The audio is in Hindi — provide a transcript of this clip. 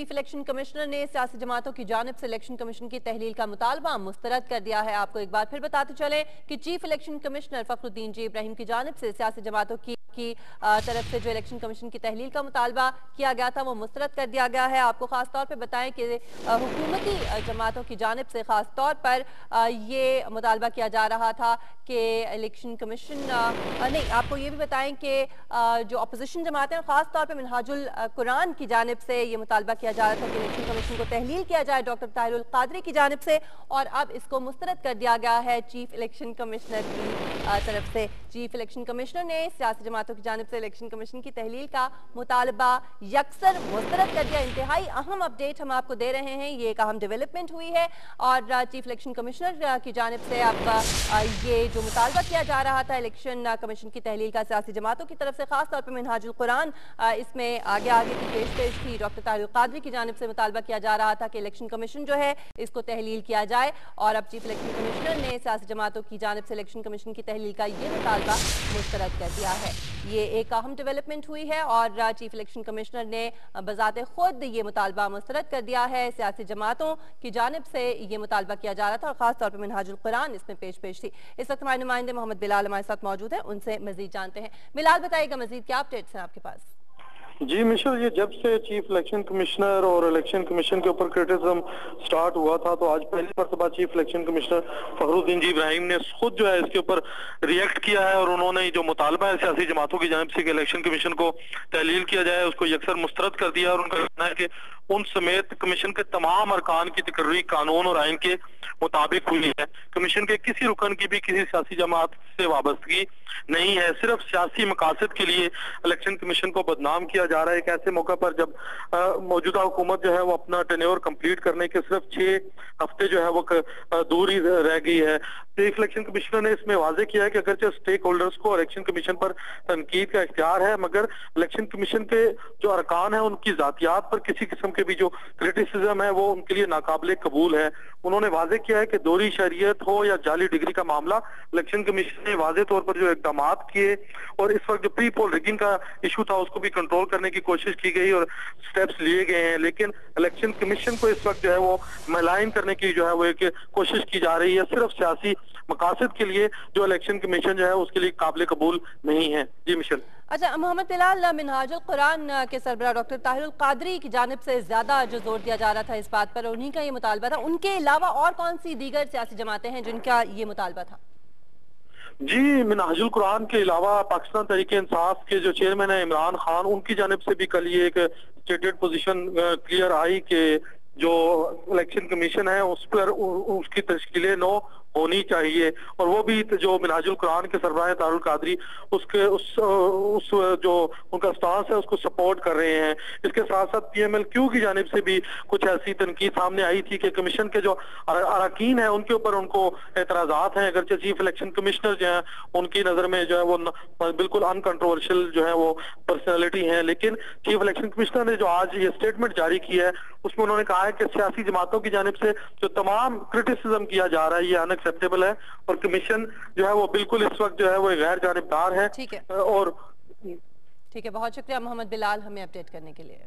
चीफ इलेक्शन कमिश्नर ने सियासी जमातों की जानब से इलेक्शन कमीशन की तहलील का मुतालबा मुस्तरद कर दिया है। आपको एक बार फिर बताते चले कि chief election commissioner Fakhruddin G Ebrahim की जानब से सियासी जमातों की की तरफ़ से जो इलेक्शन कमीशन की तहलील का मुतालबा किया गया था, वो मुस्तरद कर दिया गया है। आपको खास तौर पर बताएँ कि हुकूमती जमातों की जानब से खास तौर पर ये मुतालबा किया जा रहा था कि इलेक्शन कमीशन नहीं, आपको ये भी बताएँ कि जो अपोजिशन जमातें खास तौर पर मिनहाजुल कुरान की जानब से ये मुतालबा किया जा रहा था कि इलेक्शन कमीशन को तहलील किया जाए डॉक्टर ताहिरुल कादरी की जानब से। और अब इसको मुस्तरद कर दिया गया है चीफ इलेक्शन कमिश्नर की तरफ़ से। चीफ इलेक्शन कमिश्नर ने सियासी जमातों की जानब से इलेक्शन कमीशन की तहलील का मुतालबा यकसर मुस्तरद कर दिया। इंतहाई अहम अपडेट हम आपको दे रहे हैं, ये एक अहम डेवलपमेंट हुई है। और चीफ इलेक्शन कमिश्नर की जानब से अब ये जो मुतालबा किया जा रहा था इलेक्शन कमीशन की तहलील का सियासी जमातों की तरफ़ से, खासतौर पर मिनहाजुल कुरान इसमें आगे आगे की पेश पेश थी डॉक्टर तारुल कादरी की जानब से मुतालबा किया जा रहा था कि इलेक्शन कमीशन जो है, इसको तहलील किया जाए। और अब चीफ इलेक्शन कमिश्नर ने सियासी जमातों की जानब से इलेक्शन कमीशन की तहलील का ये मुतालबा मुस्तरद कर दिया है। ये एक अहम डेवलपमेंट हुई है और चीफ इलेक्शन कमिश्नर ने बजात खुद ये मुतालबा मुस्तरद कर दिया है। सियासी जमातों की जानब से ये मुतालबा किया जा रहा था और खासतौर पर मिनहाजुल कुरान इसमें पेश पेश थी। इस वक्त हमारे नुमाइंदे मोहम्मद बिलाल हमारे साथ मौजूद है, उनसे मजीद जानते हैं। बिलाल, बताइएगा मजीद क्या अपडेट्स हैं आपके पास? जी मिश्र, ये जब से चीफ इलेक्शन कमिश्नर और इलेक्शन कमीशन के ऊपर क्रिटिसिज्म स्टार्ट हुआ था तो आज पहली मरतबा chief election commissioner Fakhruddin G Ebrahim ने खुद जो है इसके ऊपर रिएक्ट किया है और उन्होंने जो मुतालबा है सियासी जमातों की जानब से इलेक्शन कमीशन को तहलील किया जाए, उसको यकसर मुस्तरद कर दिया और उनका कहना है कि उन समेत कमीशन के तमाम अरकान की तकर्री, कानून और आइन के मुताबिक हुई है। कमीशन के किसी रुकन की भी किसी सियासी जमात से वाबस्तगी नहीं है। सिर्फ़ सियासी मकासद के लिए इलेक्शन कमीशन को बदनाम किया जा रहा है। एक ऐसे मौका पर जब मौजूदा हुकूमत जो है वो अपना टेन्योर कंप्लीट करने के सिर्फ़ छह हफ़्ते जो है वो दूर ही रह गई है। चीफ इलेक्शन कमिश्नर ने इसमें वाजे किया है कि अगरचे स्टेक होल्डर्स को इलेक्शन कमीशन पर तनकीद का इख्तियार है, मगर इलेक्शन कमीशन के जो अरकान है, उनकी जातियात पर किसी किस्म के भी जो क्रिटिसिज्म है, वो उनके लिए नाकाबले कबूल है। उन्होंने वाजे किया है कि दोहरी शरीयत हो या जाली डिग्री का मामला, इलेक्शन कमीशन ने वाजे तौर पर जो इकदाम किए और इस वक्त जो प्री पोल रिगिंग का इशू था, उसको भी कंट्रोल करने की कोशिश की गई और स्टेप्स लिए गए हैं। लेकिन इलेक्शन कमीशन को इस वक्त जो है, वो मलाइन करने की जो है, वो एक कोशिश की जा रही है। सिर्फ़ सियासी मकासद के लिए जो इलेक्शन कमीशन जो है, उसके लिए काबिल कबूल नहीं है। जी मिशन। अच्छा मोहम्मद बिलाल मिनहाजुल कुरान के सरबरा डॉक्टर ताहिरुल कादरी की जानब से ज़्यादा जो ज़ोर दिया जा रहा था इस बात पर उन्हीं का ये मुतालबा था। उनके अलावा और कौन सी दीगर सियासी जमातें हैं जिनका ये मुतालबा था? जी मिनाजुल कुरान के अलावा पाकिस्तान तरीके इंसाफ के जो चेयरमैन है इमरान खान, उनकी जानब से भी कल ये एक स्टेटेड पोजीशन क्लियर आई कि जो इलेक्शन कमीशन है, उस पर उसकी तश्कीलें नो होनी चाहिए। और वो भी जो मिनाजुल कुरान के सरबराह तारुल कादरी, उसके, उस उस जो उनका स्टांस है, उसको सपोर्ट कर रहे हैं। इसके साथ साथ पीएमएलक्यू की जानब से भी कुछ ऐसी तनकीद सामने आई थी कि कमीशन के जो अरकान है, उनके ऊपर उनको एतराजात हैं। अगरचे चीफ इलेक्शन कमिश्नर जो है, उनकी नज़र में जो है वो बिल्कुल अनकंट्रोवर्शियल जो है वो पर्सनैलिटी है। लेकिन चीफ इलेक्शन कमिश्नर ने जो आज ये स्टेटमेंट जारी की है, उसमें उन्होंने कहा है कि सियासी जमातों की जानब से जो तमाम क्रिटिसिज्म किया जा रहा है, ये अनएक्सेप्टेबल है और कमीशन जो है वो बिल्कुल इस वक्त जो है वो गैर जानबदार है ठीक है। और ठीक है बहुत शुक्रिया मोहम्मद बिलाल हमें अपडेट करने के लिए।